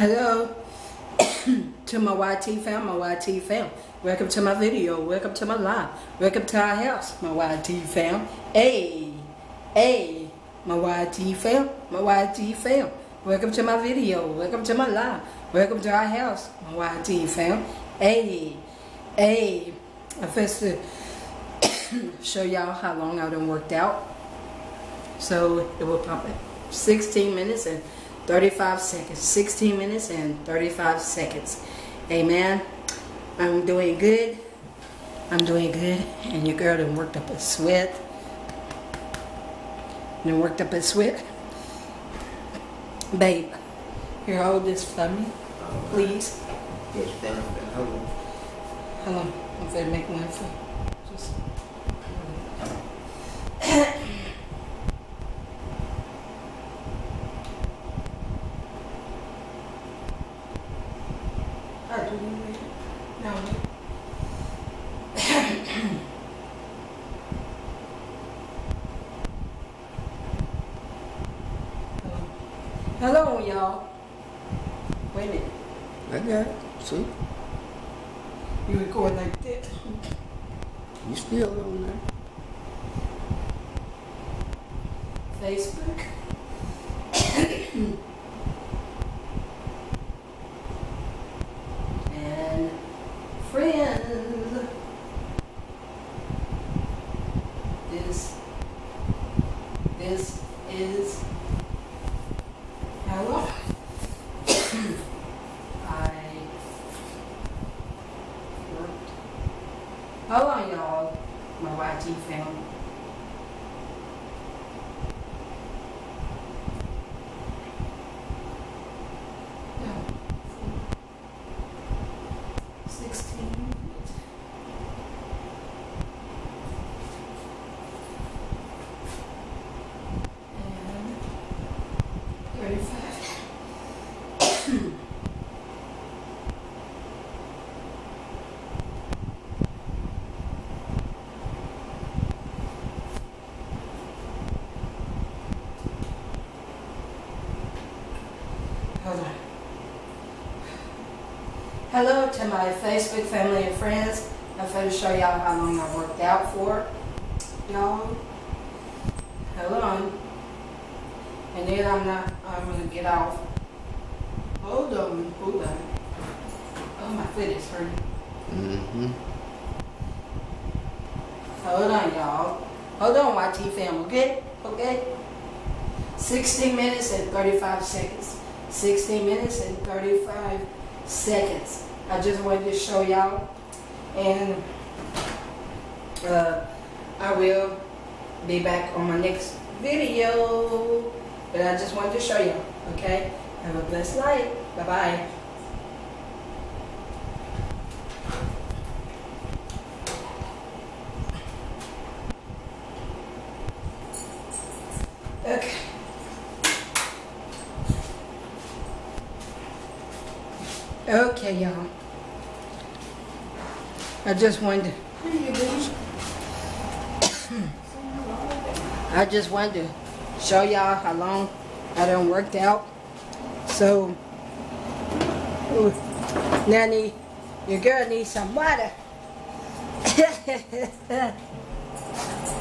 Hello to my YT fam, my YT fam. Welcome to my video. Welcome to my live. Welcome to our house, my YT fam. Hey, hey, my YT fam, my YT fam. Welcome to my video. Welcome to my live. Welcome to our house, my YT fam. Hey, hey. I first to show y'all how long I done worked out. So it will it 16 minutes and 35 seconds. 16 minutes and 35 seconds. Amen. I'm doing good. I'm doing good. And your girl done worked up a sweat. Done worked up a sweat. Babe, here, hold this for me, please. Yes, ma'am. Hold on. Hold. I'm finna make one for just. Do you need it? No. Hello, y'all. Wait a minute. I got it. See? You record like this. You still on there. Facebook. and friends. This this is hello. I worked. Hold on, y'all. My family. No. Sixteen. And thirty-five. Hold on. Hello to my Facebook family and friends. I'm going to show y'all how long I worked out for. Y'all. Hold on. And then I'm not, I'm going to get off. Hold on, hold on. Oh, my foot is hurting. Mm-hmm. Hold on, y'all. Hold on, YT fam, okay? Okay? 16 minutes and 35 seconds. 16 minutes and 35 seconds. I just wanted to show y'all. And uh, I will be back on my next video. But I just wanted to show y'all, okay? Have a blessed night. Bye-bye. Okay. Okay, y'all. I just wanted to. I just wanted to show y'all how long I done worked out. So, ooh, now need, your girl needs some water.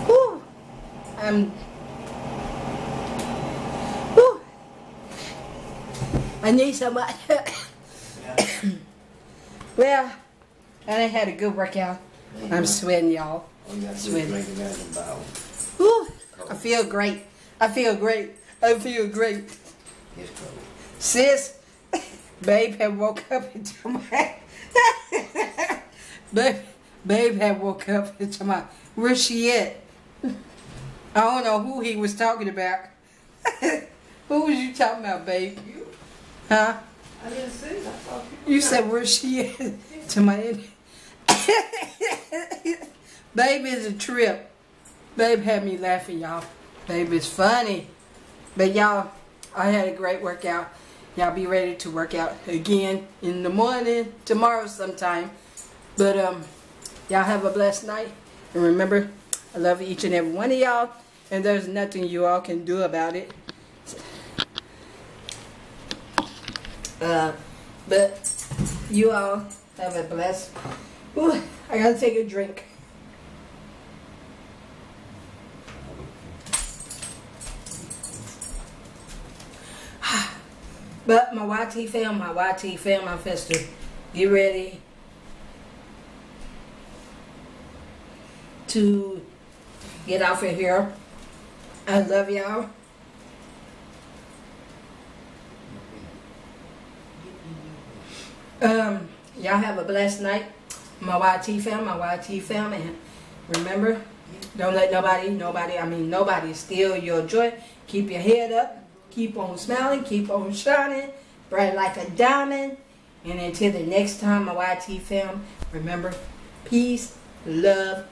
Whew. I'm Whew. I need some water. well, I done had a good workout. I'm sweating, y'all. All you got to do Sweet. is drink it out of the bottle. Whew. I feel great. I feel great. I feel great. Sis, babe had woke up into my babe, babe had woke up into my where's she at? I don't know who he was talking about. who was you talking about, babe? You? Huh? I didn't see. You. You said where she is to my Babe is a trip. Babe had me laughing, y'all. Babe is funny. But y'all, I had a great workout. Y'all be ready to work out again in the morning, tomorrow sometime. But um, y'all have a blessed night. And remember, I love each and every one of y'all. And there's nothing you all can do about it. Uh, but you all have a blessed. Ooh, I gotta take a drink. But my YT fam, my YT fam, my fester, get ready to get off of here. I love y'all. Um, y'all have a blessed night. My YT fam, my YT fam, and remember, don't let nobody, nobody, I mean nobody steal your joy. Keep your head up, keep on smiling, keep on shining, bright like a diamond. And until the next time, my YT fam, remember, peace, love,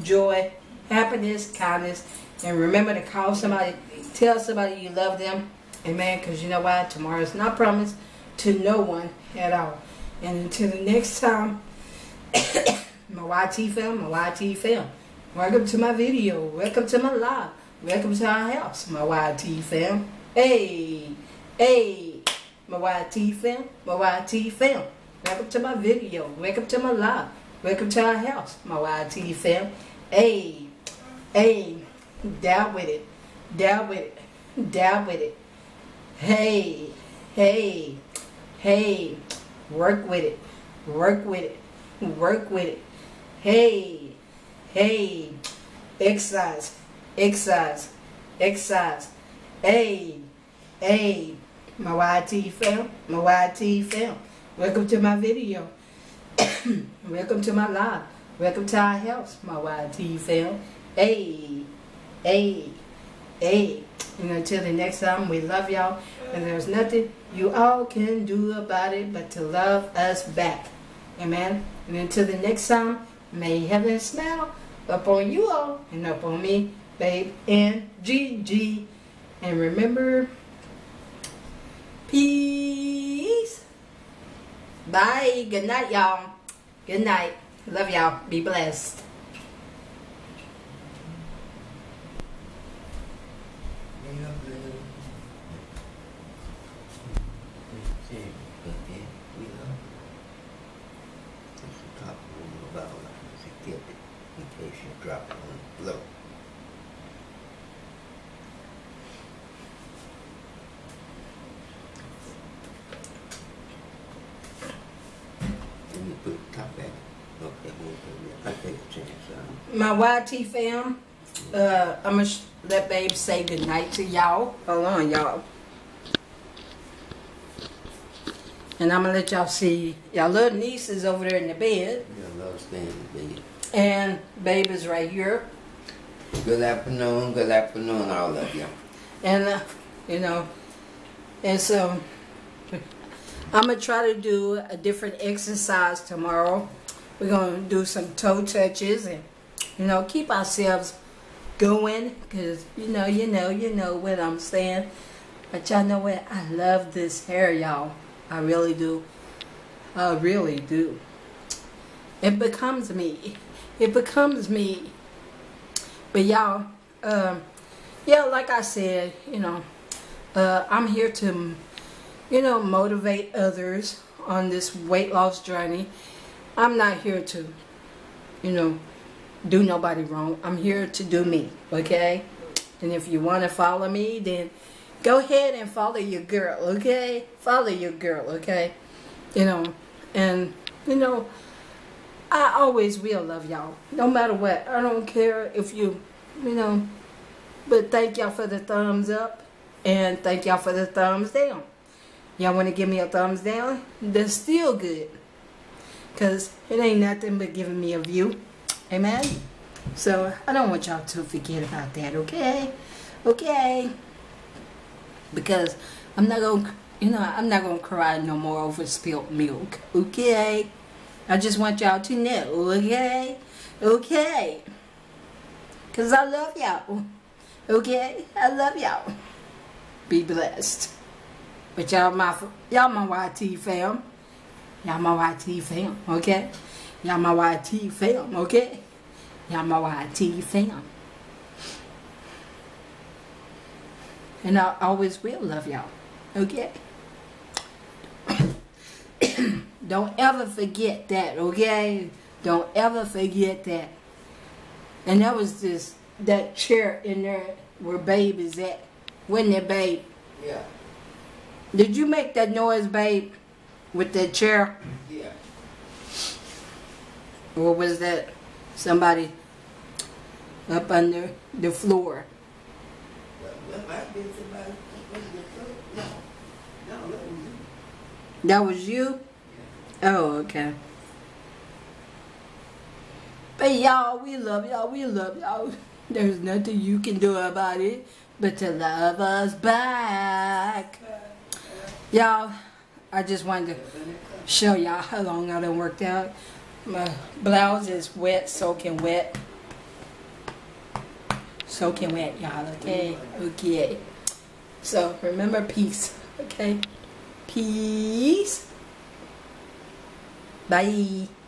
joy, happiness, kindness, and remember to call somebody, tell somebody you love them. Amen. Because you know why? Tomorrow's not promised to no one at all. And until the next time, my YT fam, my YT fam. Welcome to my video. Welcome to my live. Welcome to our house, my YT fam. Hey, hey, my YT fam, my YT fam. Welcome to my video. Welcome to my live. Welcome to our house, my YT fam. Hey, hey, down with it. Down with it. Down with it. Hey, hey, hey, work with it. Work with it. Work with it. Hey, hey, exercise, exercise, exercise. Hey, hey, my YT fam, my YT fam. Welcome to my video. Welcome to my live. Welcome to our house, my YT fam. Hey, hey, hey. And until the next time, we love y'all. And there's nothing you all can do about it but to love us back. Amen. And until the next time, may heaven smile upon you all and upon me, babe, and GG. And remember, peace. Bye. Good night, y'all. Good night. Love y'all. Be blessed. You drop it on the floor. Let me put the top back. Okay, move it. Take a chance, huh? My YT fam, uh, I'm going to let babe say goodnight to y'all. Hold on, y'all. And I'm going to let y'all see y'all little niece is over there in the bed. Yeah, love staying in bed. And babe is right here. Good afternoon, good afternoon, all of you. And, uh, you know, and so I'm going to try to do a different exercise tomorrow. We're going to do some toe touches and, you know, keep ourselves going because, you know, you know, you know what I'm saying. But y'all know what? I love this hair, y'all. I really do. I really do. It becomes me. It becomes me. But y'all, um, yeah, like I said, you know, uh, I'm here to, you know, motivate others on this weight loss journey. I'm not here to, you know, do nobody wrong. I'm here to do me, okay? And if you want to follow me, then go ahead and follow your girl, okay? Follow your girl, okay? You know, and, you know, I always will love y'all, no matter what. I don't care if you, you know, but thank y'all for the thumbs up and thank y'all for the thumbs down. Y'all want to give me a thumbs down? That's still good. Because it ain't nothing but giving me a view. Amen? So I don't want y'all to forget about that, okay? Okay? Because I'm not going to, you know, I'm not going to cry no more over spilt milk, okay? I just want y'all to know, okay? Okay? Because I love y'all. Okay? I love y'all. Be blessed. But y'all my y'all my YT fam. Y'all my YT fam, okay? Y'all my YT fam, okay? Y'all my YT fam. And I always will love y'all. Okay? Don't ever forget that, okay? Don't ever forget that. And that was this that chair in there where babe is at. Wasn't it, babe? Yeah, Did you make that noise, babe? With that chair? yeah. Or was that somebody up under the floor? Well, well, might be somebody, was it the truck? No, no, that was you. That was you? Oh, okay. But y'all, we love y'all. We love y'all. There's nothing you can do about it but to love us back. Y'all, I just wanted to show y'all how long I done worked out. My blouse is wet, soaking wet. Soaking wet, y'all, okay? Okay. So remember peace, okay? Peace. Bye.